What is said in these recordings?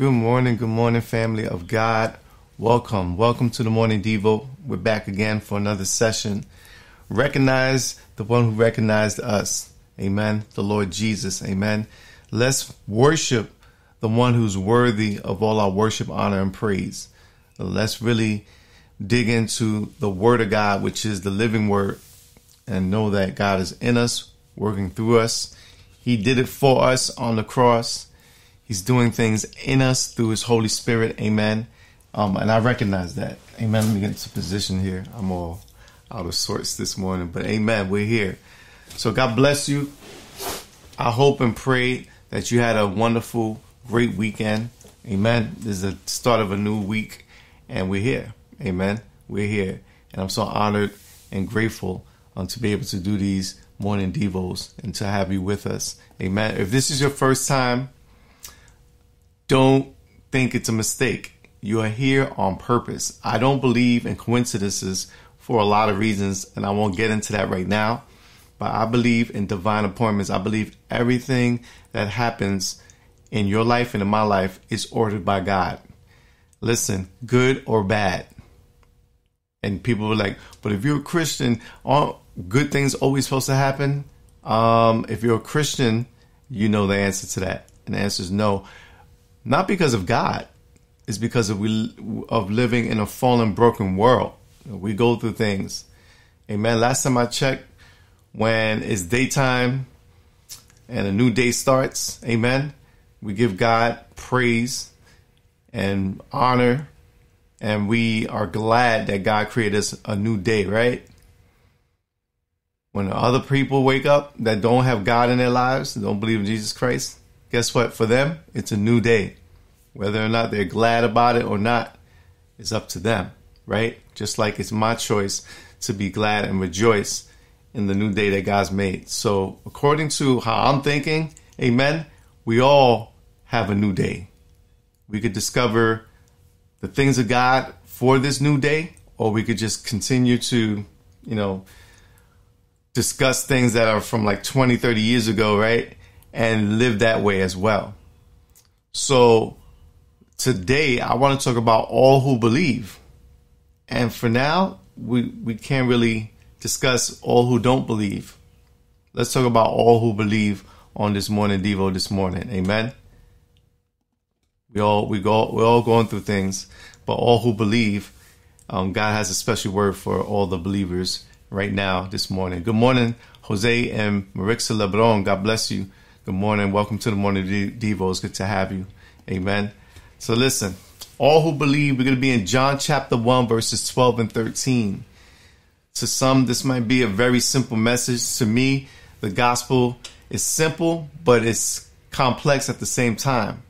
Good morning, good morning, family of God. Welcome, welcome to the Morning Devo. We're back again for another session. Recognize the one who recognized us. Amen. The Lord Jesus. Amen. Let's worship the one who's worthy of all our worship, honor, and praise. Let's really dig into the Word of God, which is the living Word, and know that God is in us, working through us. He did it for us on the cross. He's doing things in us through His Holy Spirit. Amen. Um, and I recognize that. Amen. Let me get into position here. I'm all out of sorts this morning, but amen. We're here. So God bless you. I hope and pray that you had a wonderful, great weekend. Amen. This is the start of a new week, and we're here. Amen. We're here. And I'm so honored and grateful um, to be able to do these morning devos and to have you with us. Amen. If this is your first time, don't think it's a mistake. You are here on purpose. I don't believe in coincidences for a lot of reasons, and I won't get into that right now. But I believe in divine appointments. I believe everything that happens in your life and in my life is ordered by God. Listen, good or bad. And people were like, but if you're a Christian, all good things always supposed to happen? Um, if you're a Christian, you know the answer to that. And the answer is no not because of God. It's because of we of living in a fallen, broken world. We go through things. Amen. Last time I checked, when it's daytime and a new day starts, amen. We give God praise and honor, and we are glad that God created us a new day, right? When other people wake up that don't have God in their lives, don't believe in Jesus Christ, guess what? For them, it's a new day. Whether or not they're glad about it or not is up to them, right? Just like it's my choice to be glad and rejoice in the new day that God's made. So, according to how I'm thinking, amen, we all have a new day. We could discover the things of God for this new day, or we could just continue to, you know, discuss things that are from like 20, 30 years ago, right? And live that way as well. So, today I want to talk about all who believe. And for now, we, we can't really discuss all who don't believe. Let's talk about all who believe on this morning Devo this morning. Amen. We all we go we're all going through things, but all who believe, um, God has a special word for all the believers right now this morning. Good morning, Jose and Marixa Lebron. God bless you. Good morning. Welcome to the morning Devo. It's good to have you. Amen. So listen, all who believe, we're going to be in John chapter 1, verses 12 and 13. To some, this might be a very simple message. To me, the gospel is simple, but it's complex at the same time.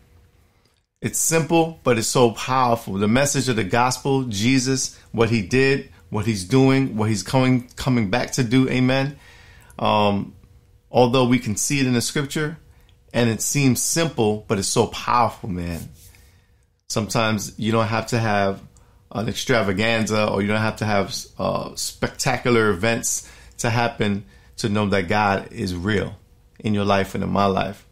It's simple, but it's so powerful. The message of the gospel, Jesus, what he did, what he's doing, what he's coming coming back to do, amen. Um, although we can see it in the scripture and it seems simple, but it's so powerful, man. Sometimes you don't have to have an extravaganza or you don't have to have uh, spectacular events to happen to know that God is real in your life and in my life.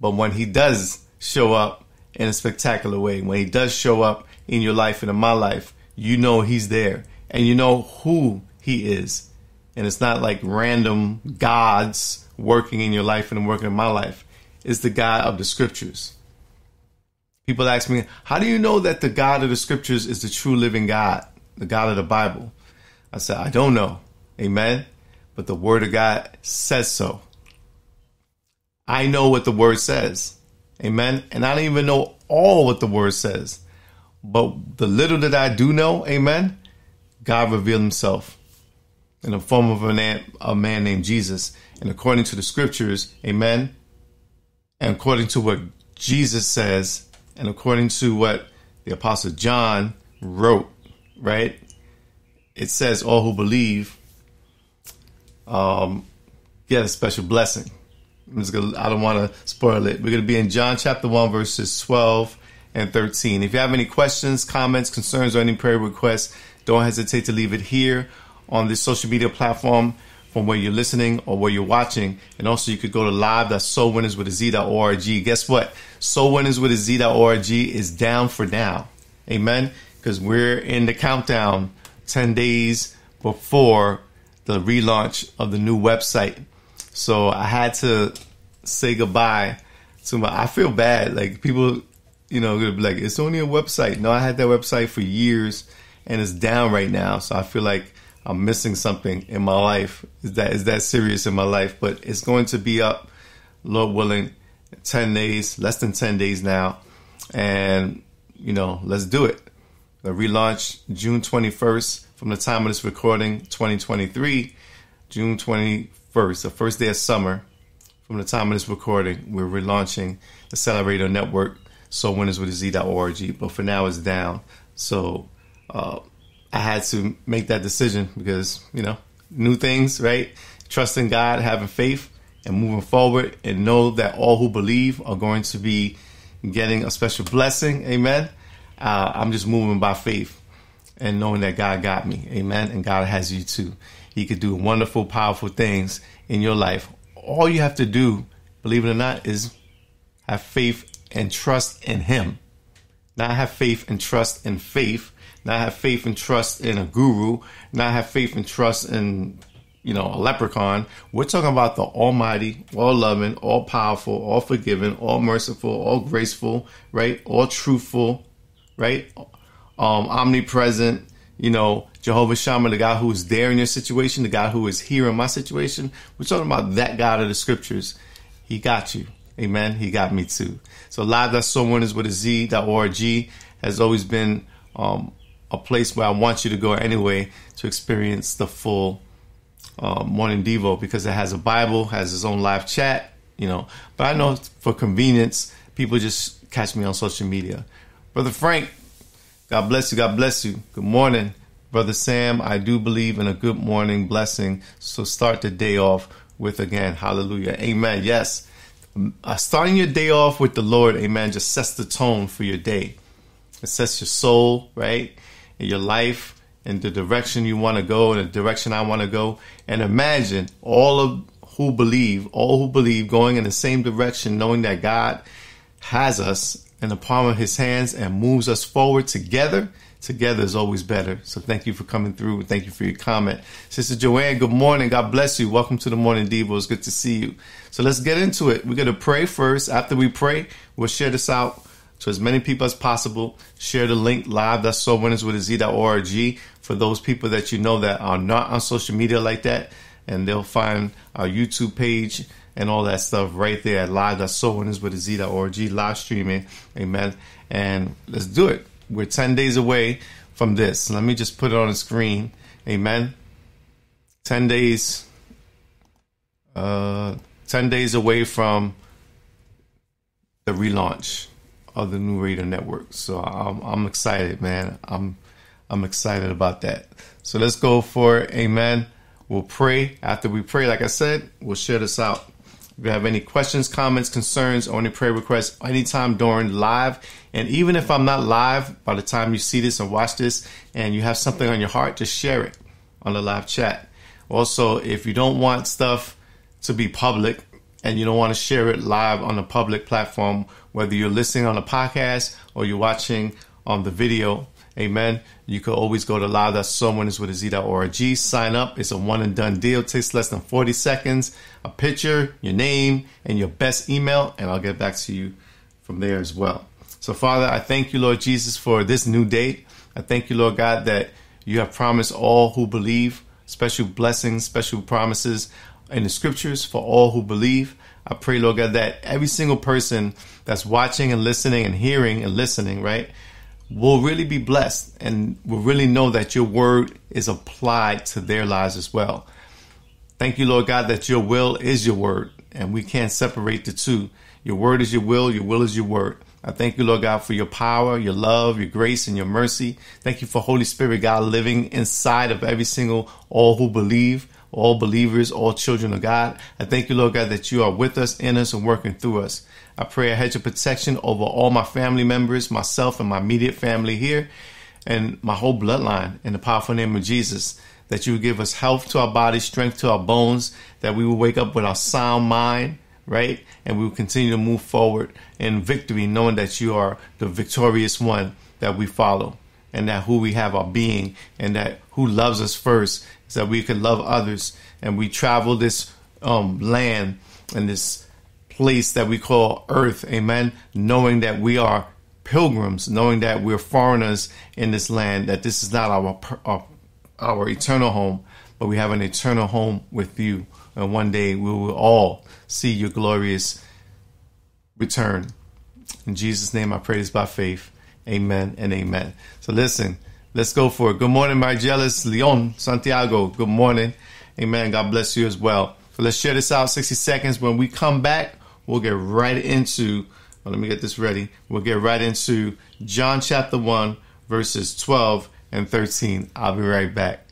But when He does show up in a spectacular way, when He does show up in your life and in my life, you know He's there and you know who He is. And it's not like random gods working in your life and working in my life. is the God of the scriptures. People ask me, how do you know that the God of the scriptures is the true living God, the God of the Bible? I said, I don't know. Amen. But the word of God says so. I know what the word says. Amen. And I don't even know all what the word says. But the little that I do know, amen, God revealed himself in the form of a man, a man named Jesus. And according to the scriptures, amen, and according to what Jesus says, and according to what the Apostle John wrote, right? It says all who believe um, get a special blessing. Gonna, I don't want to spoil it. We're going to be in John chapter 1, verses 12 and 13. If you have any questions, comments, concerns, or any prayer requests, don't hesitate to leave it here on this social media platform. from where you're listening or where you're watching. And also you could go to live.soulwinners Guess what? Soulwinnerswithaz.org is down for now. Amen. Because we're in the countdown 10 days before the relaunch of the new website. So I had to say goodbye to my, I feel bad. Like people, you know, like, it's only a website. No, I had that website for years and it's down right now. So I feel like I'm missing something in my life. Is that is that serious in my life? But it's going to be up, Lord willing, ten days, less than ten days now, and you know, let's do it. The relaunch June 21st from the time of this recording, 2023, June 21st, the first day of summer. From the time of this recording, we're relaunching the Celebrator Network, soulwinnerswithaz.org. But for now, it's down. So uh, I had to make that decision because, you know, new things, right? Trusting God, having faith, and moving forward, and know that all who believe are going to be getting a special blessing. Amen. Uh, I'm just moving by faith and knowing that God got me. Amen. And God has you too. He could do wonderful, powerful things in your life. All you have to do, believe it or not, is have faith and trust in Him. Not have faith and trust in faith, not have faith and trust in a guru, not have faith and trust in, you know, a leprechaun. We're talking about the Almighty, all loving, all powerful, all forgiving, all merciful, all graceful, right? All truthful, right? Um, omnipresent, you know, Jehovah Shammah, the God who is there in your situation, the God who is here in my situation. We're talking about that God of the scriptures. He got you. Amen. He got me too. So live that soulwinners with a Z.org has always been um, a place where I want you to go anyway to experience the full uh, morning devo because it has a Bible, has its own live chat, you know. But I know for convenience, people just catch me on social media. Brother Frank, God bless you. God bless you. Good morning. Brother Sam, I do believe in a good morning blessing. So start the day off with again, hallelujah. Amen. Yes. Uh, starting your day off with the Lord, amen, just sets the tone for your day. It sets your soul, right? Your life and the direction you want to go and the direction I want to go. And imagine all of who believe, all who believe going in the same direction, knowing that God has us in the palm of his hands and moves us forward together. Together is always better. So thank you for coming through. Thank you for your comment. Sister Joanne, good morning. God bless you. Welcome to the Morning Devo. It's good to see you. So let's get into it. We're going to pray first. After we pray, we'll share this out to as many people as possible. Share the link live. That's soulwinnerswithaz.org for those people that you know that are not on social media like that. And they'll find our YouTube page and all that stuff right there at live.soulwinnerswithaz.org, live streaming. Amen. And let's do it. We're 10 days away from this. Let me just put it on the screen. Amen. 10 days. Uh, 10 days away from the relaunch of the new radio network. So I'm, I'm excited, man. I'm I'm excited about that. So let's go for it. Amen. We'll pray. After we pray, like I said, we'll share this out. If you have any questions, comments, concerns, or any prayer requests anytime during live, and even if I'm not live, by the time you see this and watch this, and you have something on your heart, just share it on the live chat. Also, if you don't want stuff to be public and you don't want to share it live on a public platform, whether you're listening on a podcast or you're watching on the video. Amen. You can always go to live.soulwinnerswithaz.org. Sign up. It's a one and done deal. It takes less than 40 seconds. A picture, your name, and your best email, and I'll get back to you from there as well. So, Father, I thank you, Lord Jesus, for this new date. I thank you, Lord God, that you have promised all who believe special blessings, special promises in the scriptures for all who believe. I pray, Lord God, that every single person that's watching and listening and hearing and listening, right, will really be blessed and will really know that your word is applied to their lives as well. Thank you, Lord God, that your will is your word and we can't separate the two. Your word is your will, your will is your word. I thank you, Lord God, for your power, your love, your grace, and your mercy. Thank you for Holy Spirit, God, living inside of every single all who believe all believers, all children of God. I thank you, Lord God, that you are with us, in us, and working through us. I pray a hedge of protection over all my family members, myself, and my immediate family here, and my whole bloodline in the powerful name of Jesus. that you give us health to our bodies, strength to our bones, that we will wake up with our sound mind, right? And we will continue to move forward in victory, knowing that you are the victorious one that we follow and that who we have our being and that who loves us first that we can love others. And we travel this um, land and this place that we call earth amen knowing that we are pilgrims knowing that we're foreigners in this land that this is not our our, our eternal home but we have an eternal home with you. And one day we will all see your glorious return. In jesus name i pray this by faith. Amen and amen. So listen, let's go for it. Good morning, Margelis Leon Santiago. Good morning. Amen. God bless you as well. So let's share this out 60 seconds. When we come back, we'll get right into, well, let me get this ready. We'll get right into John chapter 1, verses 12 and 13. I'll be right back.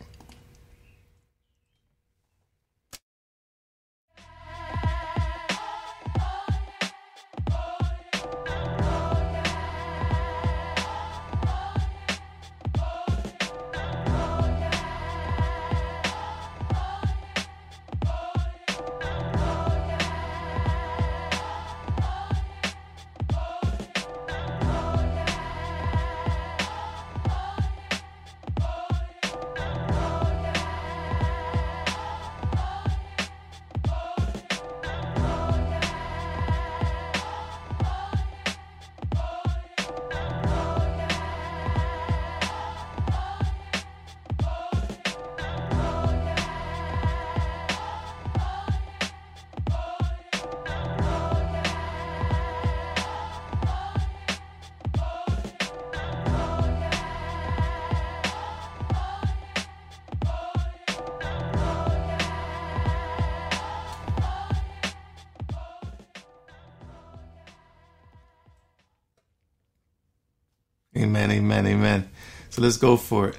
Amen, amen. So let's go for it.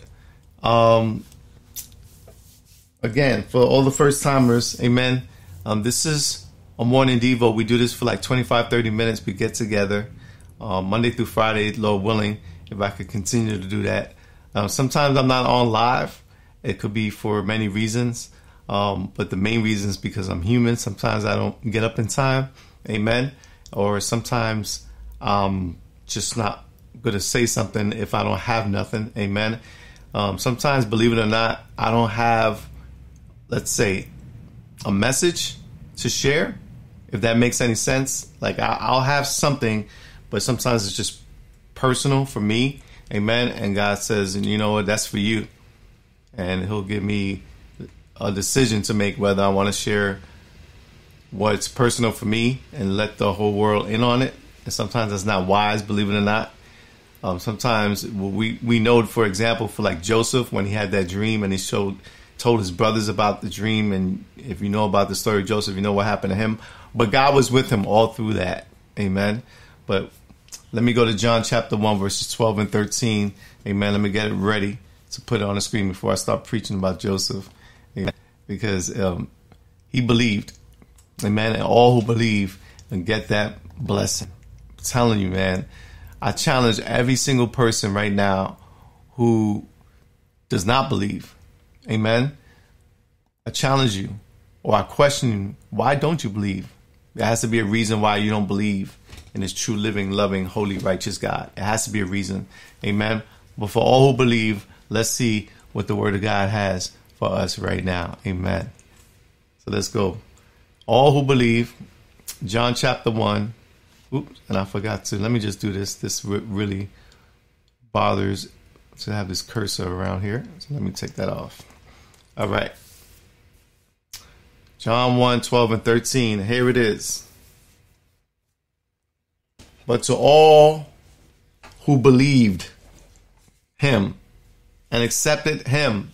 Um, again, for all the first timers, amen. Um, this is a morning Devo. We do this for like 25, 30 minutes. We get together um, Monday through Friday, Lord willing, if I could continue to do that. Um, sometimes I'm not on live. It could be for many reasons. Um, but the main reason is because I'm human. Sometimes I don't get up in time. Amen. Or sometimes I'm just not going to say something if I don't have nothing. Amen. Um, sometimes, believe it or not, I don't have, let's say, a message to share. If that makes any sense, like I, will have something, but sometimes it's just personal for me. Amen. And God says, and you know what, that's for you. And He'll give me a decision to make whether I want to share what's personal for me and let the whole world in on it. And sometimes that's not wise, believe it or not. Um, sometimes we we know, for example, for like Joseph when he had that dream and he showed told his brothers about the dream, and if you know about the story of Joseph, you know what happened to him. But God was with him all through that. Amen. But let me go to John chapter one, verses twelve and thirteen. Amen. Let me get it ready to put it on the screen before I start preaching about Joseph, Amen. because um, he believed. Amen. And all who believe and get that blessing. I'm telling you, man I challenge every single person right now who does not believe. Amen. I challenge you or I question you, why don't you believe? There has to be a reason why you don't believe in this true, living, loving, holy, righteous God. It has to be a reason. Amen. But for all who believe, let's see what the Word of God has for us right now. Amen. So let's go. All who believe, John chapter 1, Oops, and I forgot to. Let me just do this. This really bothers to have this cursor around here. So let me take that off. All right. John 1 12 and 13. Here it is. But to all who believed him and accepted him,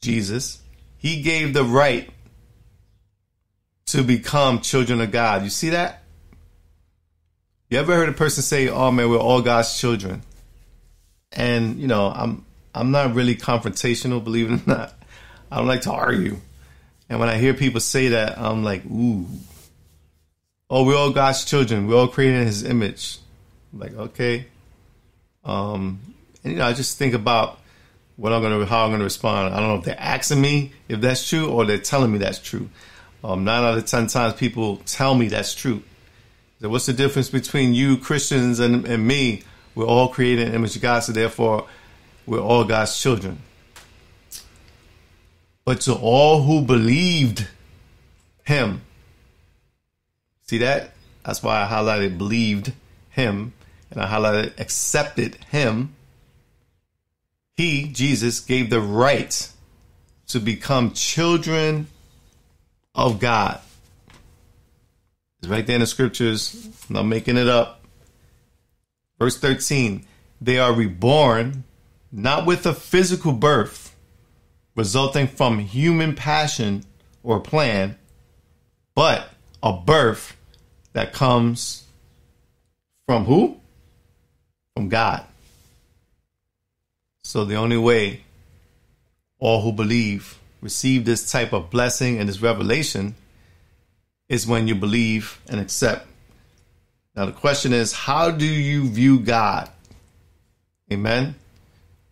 Jesus, he gave the right to become children of God. You see that? You ever heard a person say, "Oh man, we're all God's children," and you know, I'm I'm not really confrontational, believe it or not. I don't like to argue, and when I hear people say that, I'm like, "Ooh, oh, we're all God's children. We're all created in His image." I'm like, okay, um, and you know, I just think about what I'm gonna how I'm gonna respond. I don't know if they're asking me if that's true or they're telling me that's true. Um, nine out of ten times people tell me that's true. What's the difference between you Christians and, and me? We're all created in the image of God, so therefore we're all God's children. But to all who believed him, see that? That's why I highlighted believed him and I highlighted accepted him. He, Jesus, gave the right to become children of God. It's right there in the scriptures. I'm not making it up. Verse 13 They are reborn not with a physical birth resulting from human passion or plan, but a birth that comes from who? From God. So the only way all who believe receive this type of blessing and this revelation is when you believe and accept. Now, the question is, how do you view God? Amen.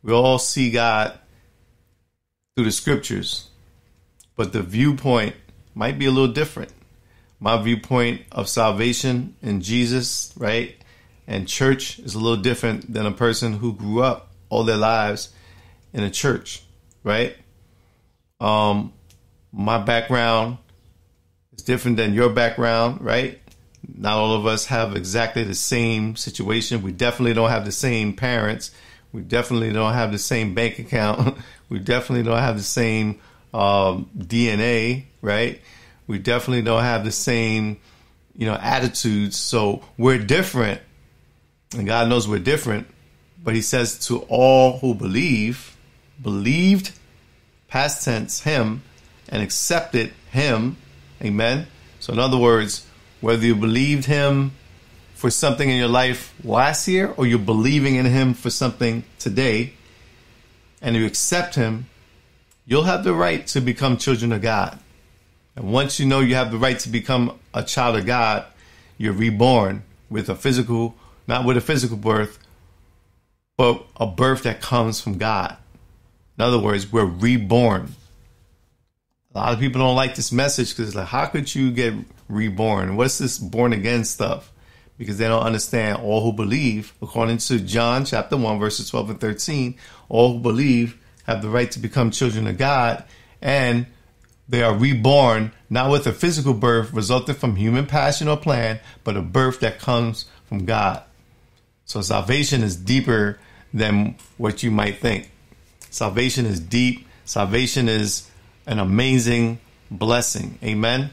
We all see God through the scriptures, but the viewpoint might be a little different. My viewpoint of salvation in Jesus, right, and church is a little different than a person who grew up all their lives in a church, right? Um, my background is different than your background, right? Not all of us have exactly the same situation. We definitely don't have the same parents. We definitely don't have the same bank account. we definitely don't have the same um, DNA, right? We definitely don't have the same, you know, attitudes. So we're different, and God knows we're different. But He says to all who believe, believed past tense, him, and accepted him. Amen. So, in other words, whether you believed him for something in your life last year or you're believing in him for something today and you accept him, you'll have the right to become children of God. And once you know you have the right to become a child of God, you're reborn with a physical, not with a physical birth, but a birth that comes from God. In other words, we're reborn. A lot of people don't like this message because like, how could you get reborn? What's this born again stuff? Because they don't understand all who believe, according to John chapter 1, verses 12 and 13, all who believe have the right to become children of God and they are reborn not with a physical birth resulting from human passion or plan, but a birth that comes from God. So salvation is deeper than what you might think. Salvation is deep. Salvation is an amazing blessing. Amen.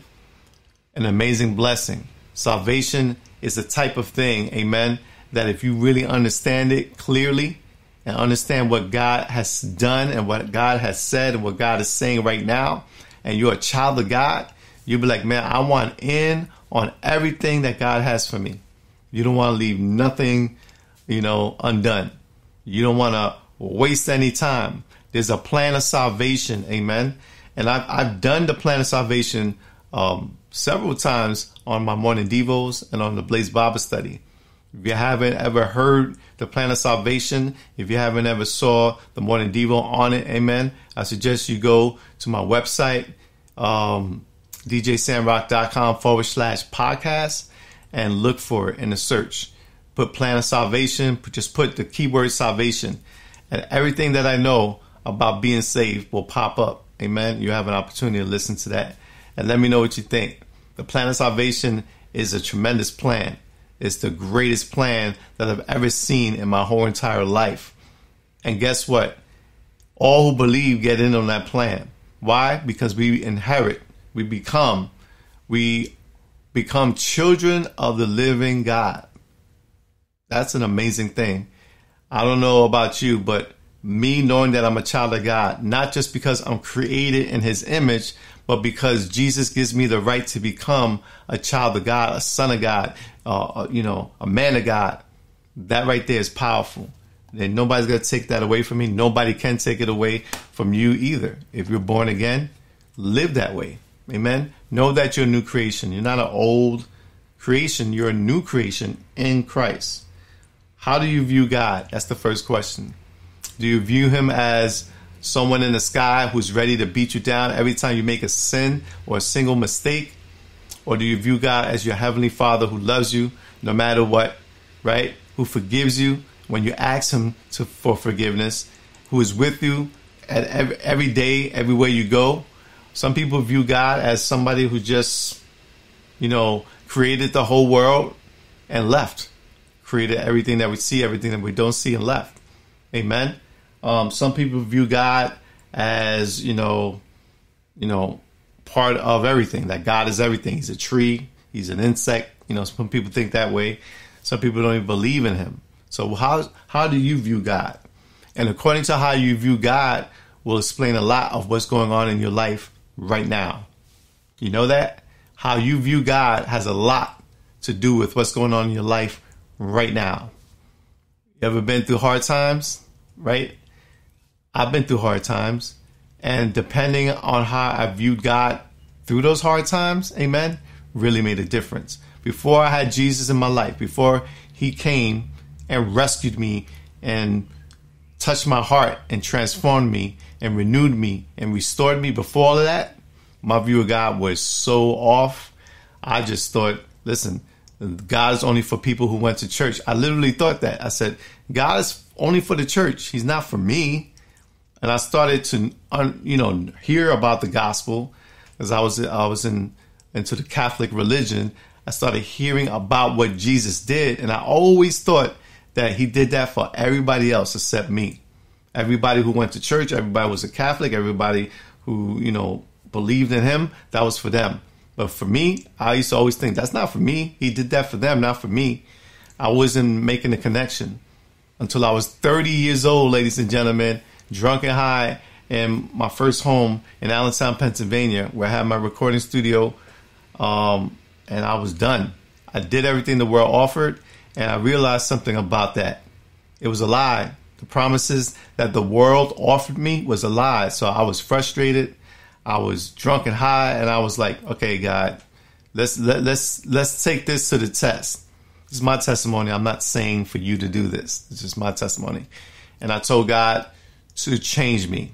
An amazing blessing. Salvation is a type of thing, amen, that if you really understand it clearly and understand what God has done and what God has said and what God is saying right now, and you're a child of God, you'll be like, man, I want in on everything that God has for me. You don't want to leave nothing, you know, undone. You don't want to waste any time. There's a plan of salvation, amen. And I've, I've done the plan of salvation um, several times on my morning devos and on the Blaze Bible study. If you haven't ever heard the plan of salvation, if you haven't ever saw the morning devo on it, amen, I suggest you go to my website, um, djsamrock.com forward slash podcast and look for it in the search. Put plan of salvation, just put the keyword salvation and everything that I know about being saved will pop up. Amen. You have an opportunity to listen to that and let me know what you think. The plan of salvation is a tremendous plan. It's the greatest plan that I've ever seen in my whole entire life. And guess what? All who believe get in on that plan. Why? Because we inherit, we become, we become children of the living God. That's an amazing thing. I don't know about you, but me knowing that I'm a child of God, not just because I'm created in his image, but because Jesus gives me the right to become a child of God, a son of God, uh, you know, a man of God. That right there is powerful. And nobody's going to take that away from me. Nobody can take it away from you either. If you're born again, live that way. Amen. Know that you're a new creation. You're not an old creation. You're a new creation in Christ. How do you view God? That's the first question. Do you view him as someone in the sky who's ready to beat you down every time you make a sin or a single mistake? Or do you view God as your heavenly Father who loves you no matter what, right? Who forgives you when you ask him to, for forgiveness, who is with you at every, every day, everywhere you go. Some people view God as somebody who just, you know, created the whole world and left, created everything that we see, everything that we don't see, and left. Amen. Um, some people view God as you know, you know, part of everything. That God is everything. He's a tree. He's an insect. You know, some people think that way. Some people don't even believe in Him. So how how do you view God? And according to how you view God, will explain a lot of what's going on in your life right now. You know that how you view God has a lot to do with what's going on in your life right now. You ever been through hard times? Right? I've been through hard times. And depending on how I viewed God through those hard times, amen, really made a difference. Before I had Jesus in my life, before he came and rescued me and touched my heart and transformed me and renewed me and restored me, before all of that, my view of God was so off. I just thought, listen, God is only for people who went to church. I literally thought that. I said, God is only for the church. He's not for me. And I started to, you know, hear about the gospel as I was I was in into the Catholic religion. I started hearing about what Jesus did, and I always thought that he did that for everybody else except me. Everybody who went to church, everybody was a Catholic, everybody who you know believed in him, that was for them. But for me, I used to always think that's not for me. He did that for them, not for me. I wasn't making the connection until I was 30 years old, ladies and gentlemen, drunk and high in my first home in Allentown, Pennsylvania, where I had my recording studio. Um, and I was done. I did everything the world offered, and I realized something about that. It was a lie. The promises that the world offered me was a lie. So I was frustrated. I was drunk and high, and I was like, "Okay, God, let's let, let's let's take this to the test." This is my testimony. I'm not saying for you to do this. It's just my testimony. And I told God to change me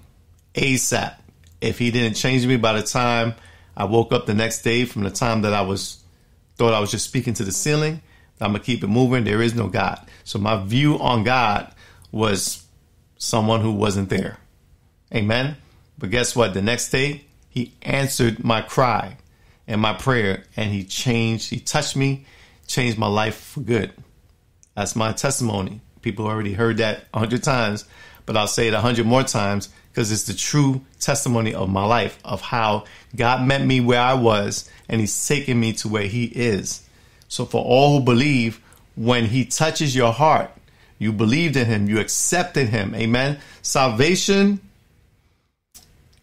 ASAP. If He didn't change me by the time I woke up the next day, from the time that I was thought I was just speaking to the ceiling, I'm gonna keep it moving. There is no God. So my view on God was someone who wasn't there. Amen. But guess what? The next day, he answered my cry and my prayer, and he changed, he touched me, changed my life for good. That's my testimony. People already heard that a hundred times, but I'll say it a hundred more times because it's the true testimony of my life of how God met me where I was and he's taken me to where he is. So for all who believe, when he touches your heart, you believed in him, you accepted him. Amen. Salvation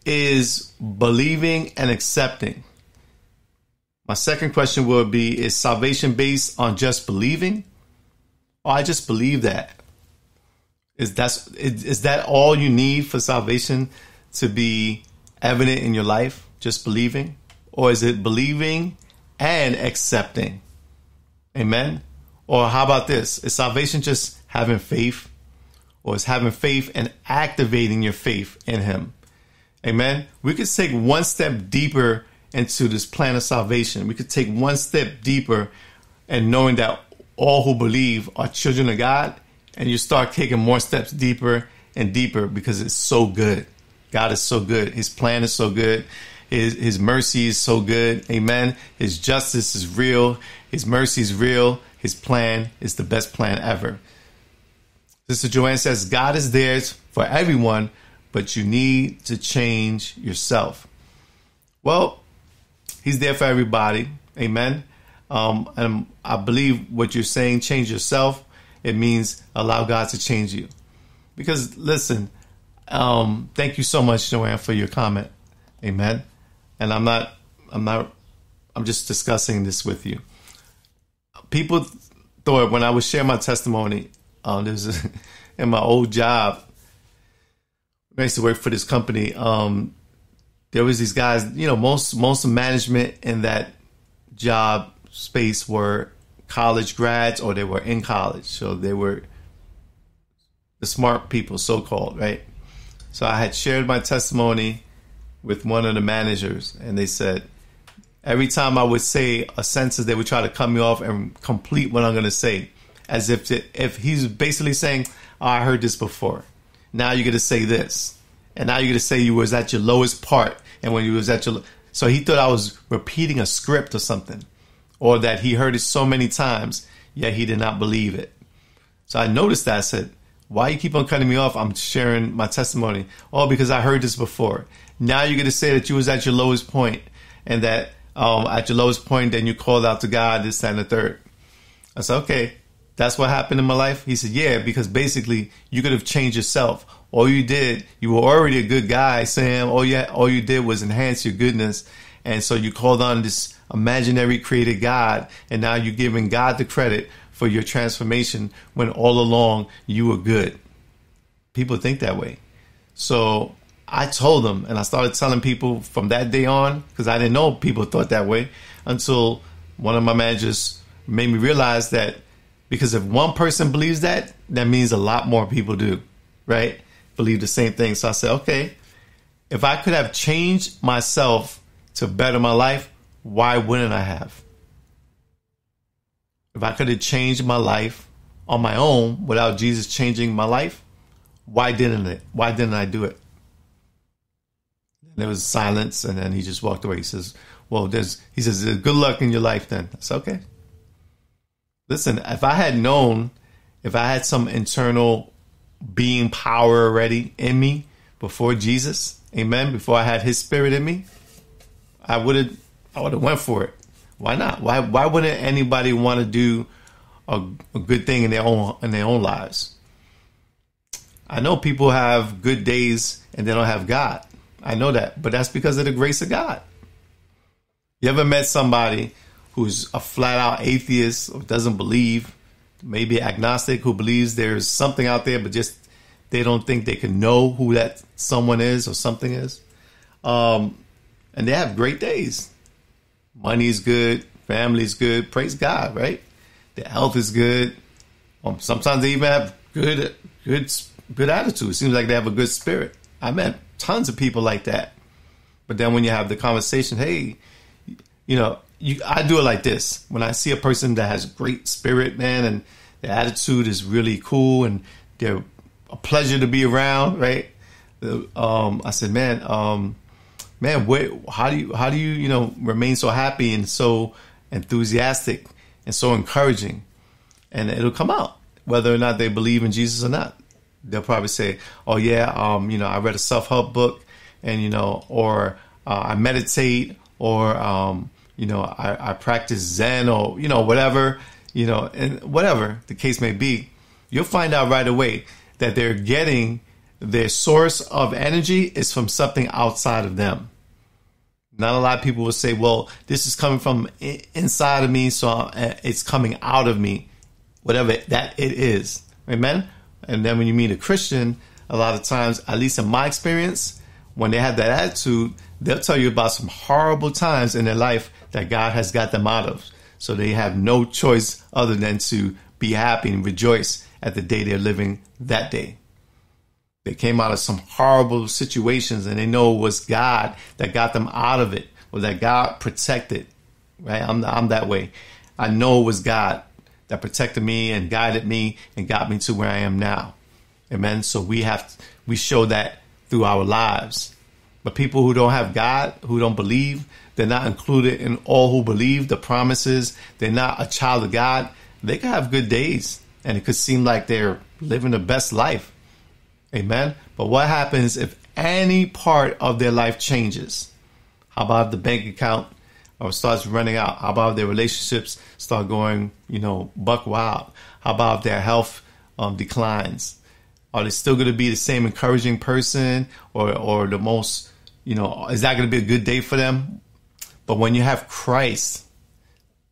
is believing and accepting. My second question would be Is salvation based on just believing? Or I just believe that. Is that is that all you need for salvation to be evident in your life? Just believing? Or is it believing and accepting? Amen. Or how about this? Is salvation just having faith? Or is having faith and activating your faith in Him? Amen. We could take one step deeper into this plan of salvation. We could take one step deeper and knowing that all who believe are children of God, and you start taking more steps deeper and deeper because it's so good. God is so good. His plan is so good. His, his mercy is so good. Amen. His justice is real. His mercy is real. His plan is the best plan ever. Sister Joanne says, God is there for everyone, but you need to change yourself. Well, He's there for everybody. Amen. Um, and I believe what you're saying, change yourself. It means allow God to change you. Because listen, um, thank you so much, Joanne, for your comment. Amen. And I'm not, I'm not, I'm just discussing this with you. People thought when I was sharing my testimony, uh, there's in my old job, I used to work for this company. Um, there was these guys, you know, most most of management in that job space were college grads or they were in college, so they were the smart people, so called, right? So I had shared my testimony with one of the managers, and they said every time I would say a sentence, they would try to cut me off and complete what I'm going to say, as if to, if he's basically saying, oh, "I heard this before." Now you're going to say this, and now you're going to say you was at your lowest part, and when you was at your so he thought I was repeating a script or something, or that he heard it so many times, yet he did not believe it. So I noticed that. I said, why you keep on cutting me off? I'm sharing my testimony. Oh, because I heard this before. Now you're going to say that you was at your lowest point and that um, at your lowest point, then you called out to God, this, that, and the third. I said, okay, that's what happened in my life. He said, yeah, because basically you could have changed yourself. All you did, you were already a good guy, Sam. All you, all you did was enhance your goodness. And so you called on this imaginary created God, and now you're giving God the credit for your transformation when all along you were good. People think that way. So I told them, and I started telling people from that day on, because I didn't know people thought that way until one of my managers made me realize that because if one person believes that, that means a lot more people do, right? Believe the same thing. So I said, okay, if I could have changed myself to better my life, why wouldn't I have? If I could have changed my life on my own without Jesus changing my life, why didn't it? Why didn't I do it? there was silence, and then he just walked away. He says, "Well, there's," he says, "Good luck in your life." Then it's okay. Listen, if I had known, if I had some internal being power already in me before Jesus, Amen. Before I had His Spirit in me, I would have, I would have went for it. Why not? Why why wouldn't anybody want to do a, a good thing in their own in their own lives? I know people have good days and they don't have God. I know that, but that's because of the grace of God. You ever met somebody who's a flat out atheist or doesn't believe, maybe agnostic who believes there's something out there, but just they don't think they can know who that someone is or something is? Um, and they have great days money's good, family's good. Praise God, right? The health is good. Um, sometimes they even have good, good, good attitude. Seems like they have a good spirit. I met tons of people like that. But then when you have the conversation, hey, you know, you, I do it like this. When I see a person that has great spirit, man, and the attitude is really cool, and they're a pleasure to be around, right? Um, I said, man, um, man, where, how do you how do you you know remain so happy and so enthusiastic and so encouraging? And it'll come out whether or not they believe in Jesus or not. They'll probably say, "Oh yeah, um, you know, I read a self help book, and you know, or uh, I meditate, or um, you know, I, I practice Zen, or you know, whatever, you know, and whatever the case may be." You'll find out right away that they're getting their source of energy is from something outside of them. Not a lot of people will say, well, this is coming from inside of me, so uh, it's coming out of me, whatever that it is. Amen? And then when you meet a Christian, a lot of times, at least in my experience, when they have that attitude, they'll tell you about some horrible times in their life that God has got them out of. So they have no choice other than to be happy and rejoice at the day they're living that day. They came out of some horrible situations and they know it was God that got them out of it or that God protected. Right? I'm, I'm that way. I know it was God that protected me and guided me and got me to where I am now. Amen. So we have, we show that through our lives. But people who don't have God, who don't believe, they're not included in all who believe the promises. They're not a child of God. They can have good days and it could seem like they're living the best life. Amen. But what happens if any part of their life changes? How about the bank account or starts running out? How about their relationships start going, you know, buck wild? How about their health um, declines? Are they still going to be the same encouraging person or, or the most, you know, is that going to be a good day for them? But when you have Christ,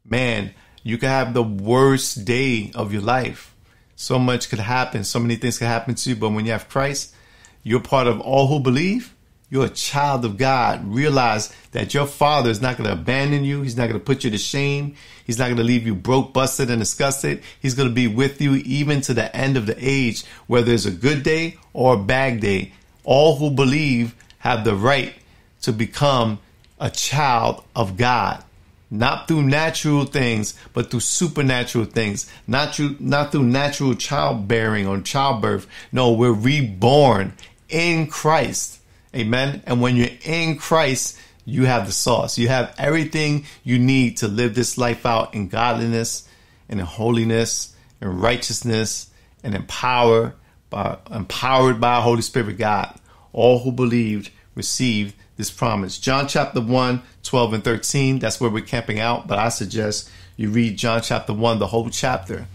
man, you can have the worst day of your life so much could happen. So many things could happen to you. But when you have Christ, you're part of all who believe, you're a child of God. Realize that your father is not going to abandon you. He's not going to put you to shame. He's not going to leave you broke, busted, and disgusted. He's going to be with you even to the end of the age, whether it's a good day or a bad day. All who believe have the right to become a child of God. Not through natural things, but through supernatural things. Not through, not through natural childbearing or childbirth. No, we're reborn in Christ. Amen. And when you're in Christ, you have the sauce. You have everything you need to live this life out in godliness and in holiness and righteousness and empower by, empowered by Holy Spirit God. All who believed received this promise. John chapter 1, 12 and 13, that's where we're camping out, but I suggest you read John chapter 1, the whole chapter,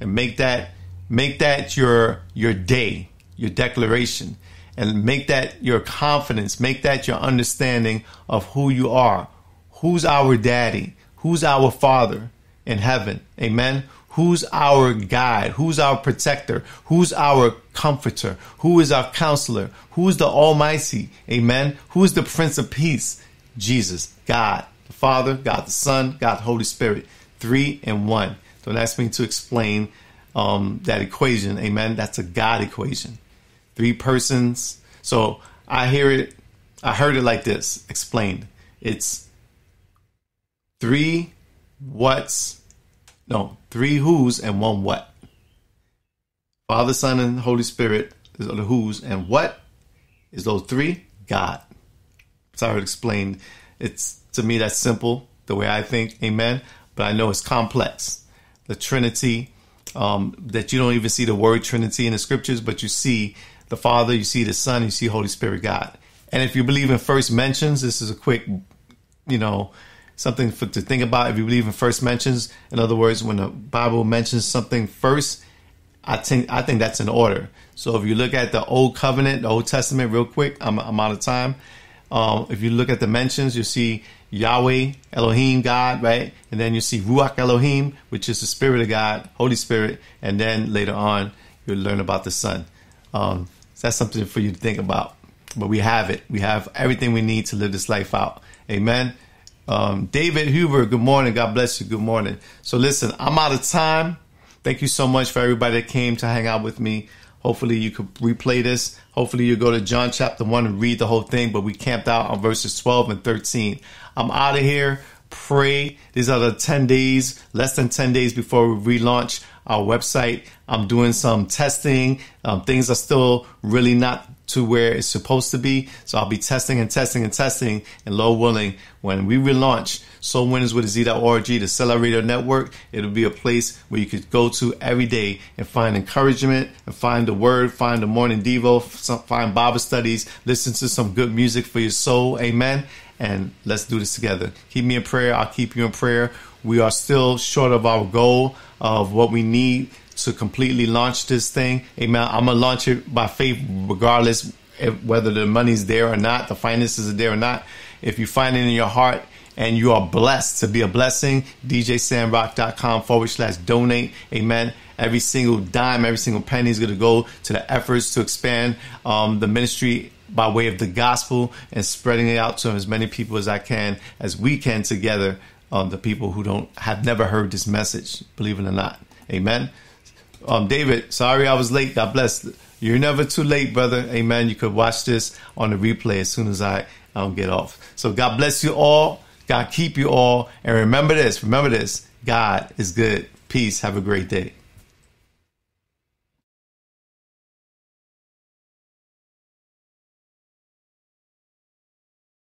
and make that make that your your day, your declaration, and make that your confidence, make that your understanding of who you are. Who's our daddy? Who's our father in heaven? Amen. Who's our guide? Who's our protector? Who's our comforter? Who is our counselor? Who's the Almighty? Amen. Who's the Prince of Peace? Jesus, God, the Father, God the Son, God the Holy Spirit. Three and one. Don't ask me to explain um, that equation. Amen. That's a God equation. Three persons. So I hear it. I heard it like this explained. It's three what's no, three who's and one what. Father, Son, and Holy Spirit is the who's and what is those three? God. Sorry to explain. It's to me that's simple the way I think. Amen. But I know it's complex. The Trinity. Um, that you don't even see the word Trinity in the scriptures, but you see the Father, you see the Son, you see Holy Spirit, God. And if you believe in first mentions, this is a quick, you know, something for, to think about if you believe in first mentions. In other words, when the Bible mentions something first, I think I think that's in order. So if you look at the Old Covenant, the Old Testament, real quick, I'm, I'm out of time. Um, if you look at the mentions, you see Yahweh, Elohim, God, right? And then you see Ruach Elohim, which is the Spirit of God, Holy Spirit. And then later on, you'll learn about the Son. Um, so that's something for you to think about. But we have it. We have everything we need to live this life out. Amen. Um, David Huber, good morning. God bless you. Good morning. So listen, I'm out of time. Thank you so much for everybody that came to hang out with me. Hopefully you could replay this. Hopefully you go to John chapter 1 and read the whole thing, but we camped out on verses 12 and 13. I'm out of here. Pray. These are the 10 days, less than 10 days before we relaunch our website. I'm doing some testing. Um, things are still really not to where it's supposed to be. So I'll be testing and testing and testing. And low willing, when we relaunch Soul Winners with Z.org, the Accelerator Network, it'll be a place where you could go to every day and find encouragement and find the word, find the morning Devo, find Bible studies, listen to some good music for your soul. Amen. And let's do this together. Keep me in prayer. I'll keep you in prayer. We are still short of our goal of what we need to completely launch this thing. Amen. I'm gonna launch it by faith, regardless whether the money's there or not, the finances are there or not. If you find it in your heart and you are blessed to be a blessing, djsamrock.com forward slash donate. Amen. Every single dime, every single penny is going to go to the efforts to expand um, the ministry by way of the gospel and spreading it out to as many people as I can, as we can together, um, the people who don't have never heard this message, believe it or not. Amen. Um, David, sorry I was late. God bless. You're never too late, brother. Amen. You could watch this on the replay as soon as I um, get off. So God bless you all. God keep you all. And remember this. Remember this. God is good. Peace. Have a great day.